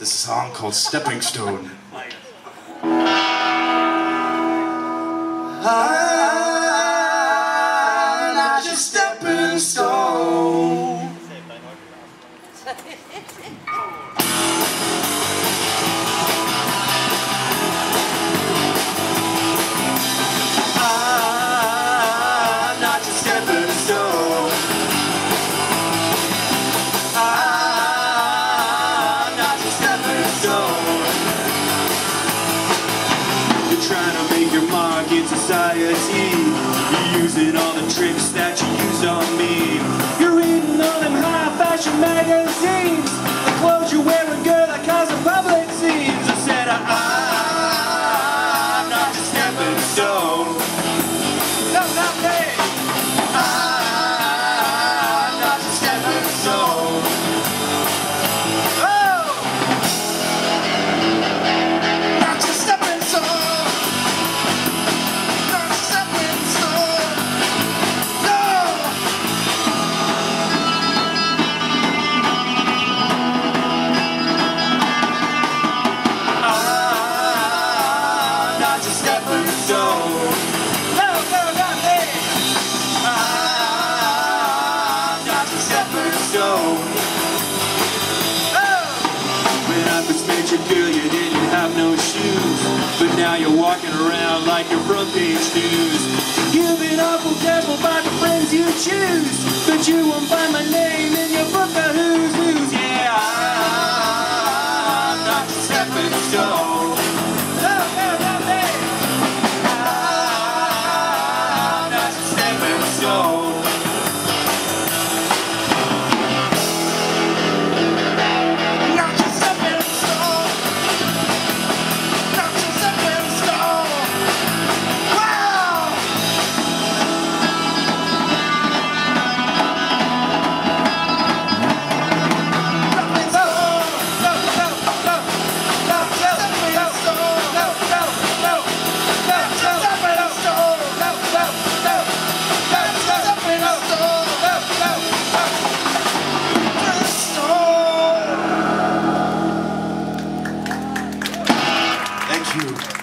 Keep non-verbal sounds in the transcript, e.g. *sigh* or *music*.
This song called Stepping Stone. I'm not your stepping stone. *laughs* Trying to make your mark in society. You're using all the tricks that you used on me. Your no, not me. I'm not your stepping stone. Oh! When I first met you, girl, you didn't have no shoes. But now you're walking around like you're front page news. You've been awful careful about the friends you choose. Go. you.